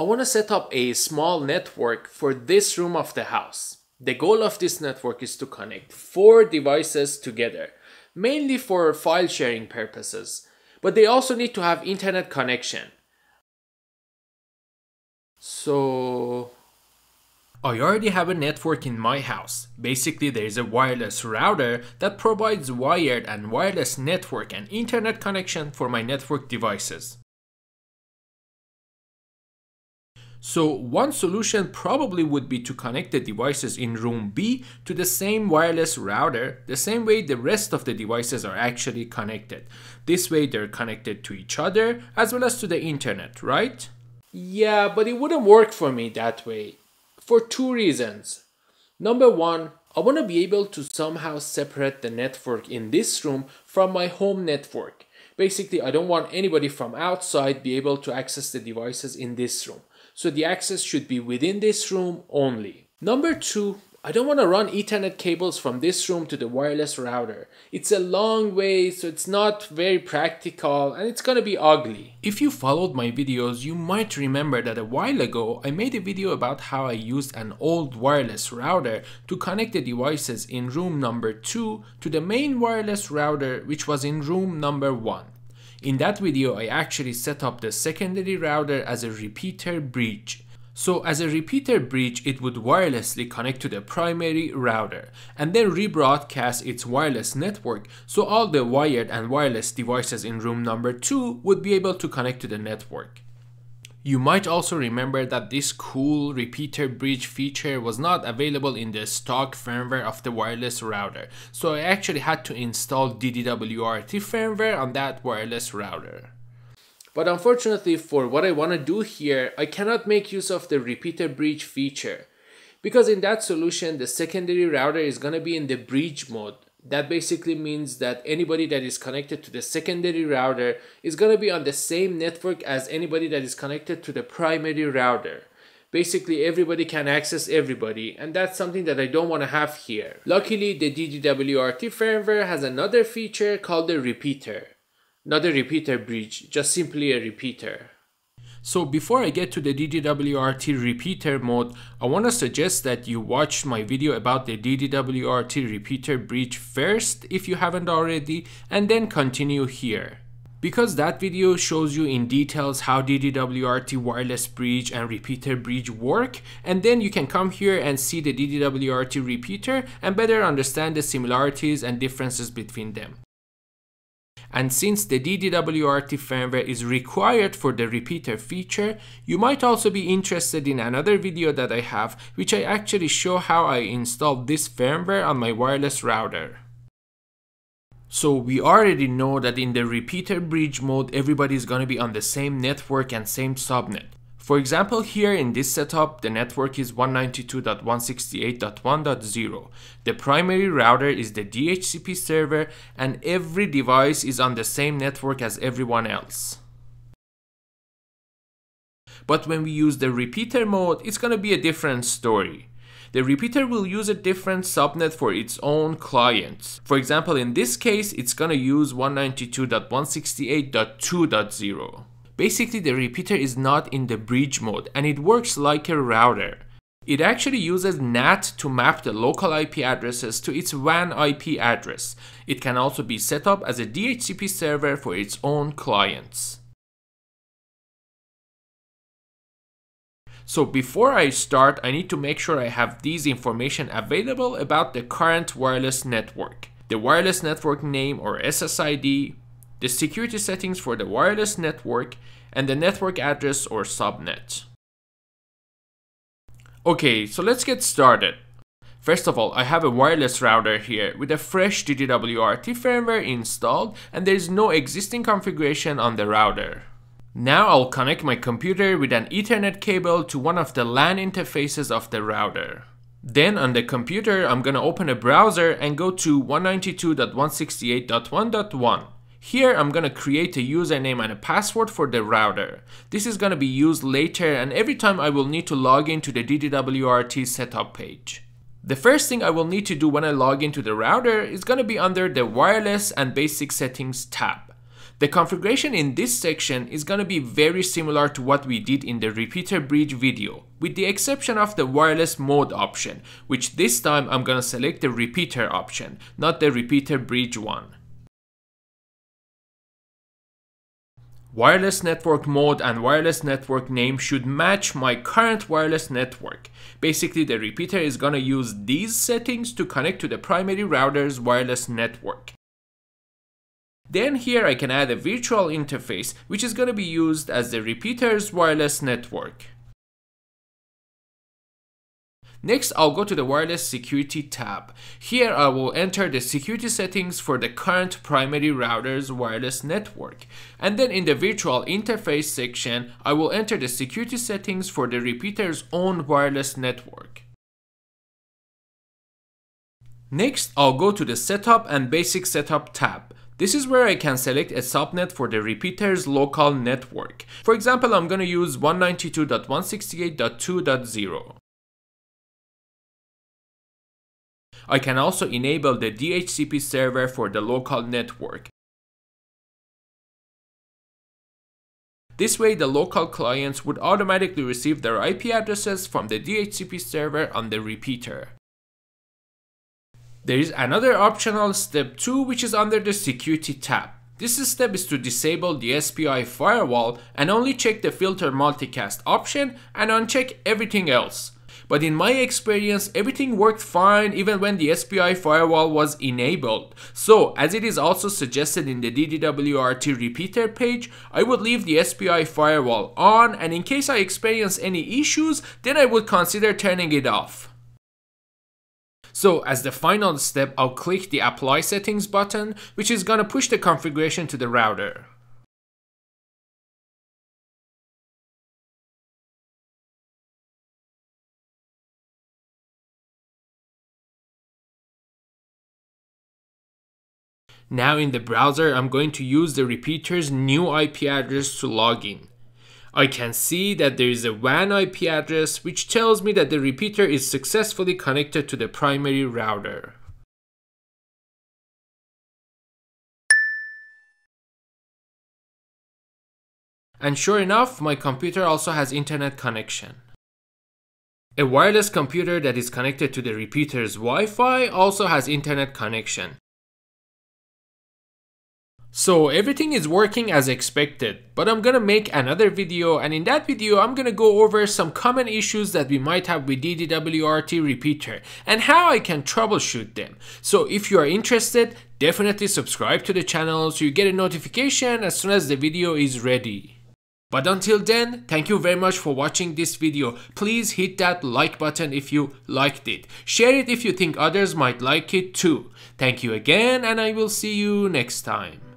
I want to set up a small network for this room of the house. The goal of this network is to connect four devices together, mainly for file sharing purposes, but they also need to have internet connection. So I already have a network in my house. Basically, there is a wireless router that provides wired and wireless network and internet connection for my network devices. So one solution probably would be to connect the devices in room B to the same wireless router, the same way the rest of the devices are actually connected. This way they're connected to each other as well as to the internet, right? Yeah, but it wouldn't work for me that way for two reasons. Number one, I want to be able to somehow separate the network in this room from my home network. Basically, I don't want anybody from outside be able to access the devices in this room. So the access should be within this room only. Number two, I don't want to run ethernet cables from this room to the wireless router. It's a long way so it's not very practical and it's gonna be ugly. If you followed my videos you might remember that a while ago I made a video about how I used an old wireless router to connect the devices in room number 2 to the main wireless router which was in room number 1. In that video I actually set up the secondary router as a repeater bridge. So as a repeater bridge, it would wirelessly connect to the primary router and then rebroadcast its wireless network so all the wired and wireless devices in room number 2 would be able to connect to the network. You might also remember that this cool repeater bridge feature was not available in the stock firmware of the wireless router, so I actually had to install DDWRT firmware on that wireless router. But unfortunately for what I want to do here, I cannot make use of the repeater bridge feature. Because in that solution, the secondary router is going to be in the bridge mode. That basically means that anybody that is connected to the secondary router is going to be on the same network as anybody that is connected to the primary router. Basically, everybody can access everybody, and that's something that I don't want to have here. Luckily, the DDWRT firmware has another feature called the repeater. Not a repeater bridge, just simply a repeater. So before I get to the DDWRT repeater mode, I want to suggest that you watch my video about the DDWRT repeater bridge first if you haven't already and then continue here. Because that video shows you in details how DDWRT wireless bridge and repeater bridge work and then you can come here and see the DDWRT repeater and better understand the similarities and differences between them. And since the DDWRT firmware is required for the repeater feature, you might also be interested in another video that I have, which I actually show how I installed this firmware on my wireless router. So we already know that in the repeater bridge mode, everybody is going to be on the same network and same subnet. For example, here in this setup, the network is 192.168.1.0. The primary router is the DHCP server and every device is on the same network as everyone else. But when we use the repeater mode, it's gonna be a different story. The repeater will use a different subnet for its own clients. For example, in this case, it's gonna use 192.168.2.0. Basically, the repeater is not in the bridge mode and it works like a router. It actually uses NAT to map the local IP addresses to its WAN IP address. It can also be set up as a DHCP server for its own clients. So before I start, I need to make sure I have these information available about the current wireless network. The wireless network name or SSID, the security settings for the wireless network, and the network address or subnet. Okay, so let's get started. First of all, I have a wireless router here with a fresh DDWRT firmware installed and there is no existing configuration on the router. Now I'll connect my computer with an ethernet cable to one of the LAN interfaces of the router. Then on the computer, I'm gonna open a browser and go to 192.168.1.1. Here I'm gonna create a username and a password for the router. This is gonna be used later and every time I will need to log into the DDWRT setup page. The first thing I will need to do when I log into the router is gonna be under the wireless and basic settings tab. The configuration in this section is going to be very similar to what we did in the repeater bridge video, with the exception of the wireless mode option, which this time I'm going to select the repeater option, not the repeater bridge one. Wireless network mode and wireless network name should match my current wireless network. Basically, the repeater is going to use these settings to connect to the primary router's wireless network. Then here I can add a virtual interface which is going to be used as the repeater's wireless network. Next, I'll go to the wireless security tab. Here I will enter the security settings for the current primary router's wireless network. And then in the virtual interface section, I will enter the security settings for the repeater's own wireless network. Next, I'll go to the setup and basic setup tab. This is where I can select a subnet for the repeater's local network. For example, I'm going to use 192.168.2.0. I can also enable the DHCP server for the local network. This way the local clients would automatically receive their IP addresses from the DHCP server on the repeater. There is another optional step 2 which is under the security tab. This step is to disable the SPI firewall and only check the filter multicast option and uncheck everything else. But in my experience, everything worked fine even when the SPI firewall was enabled. So, as it is also suggested in the DDWRT repeater page, I would leave the SPI firewall on and in case I experience any issues, then I would consider turning it off. So as the final step, I'll click the apply settings button, which is gonna push the configuration to the router. Now in the browser, I'm going to use the repeater's new IP address to log in. I can see that there is a WAN IP address which tells me that the repeater is successfully connected to the primary router. And sure enough, my computer also has internet connection. A wireless computer that is connected to the repeater's Wi-Fi also has internet connection. So everything is working as expected, but I'm gonna make another video and in that video I'm gonna go over some common issues that we might have with DDWRT repeater and how I can troubleshoot them. So if you are interested, definitely subscribe to the channel so you get a notification as soon as the video is ready. But until then, thank you very much for watching this video. Please hit that like button if you liked it. Share it if you think others might like it too. Thank you again and I will see you next time.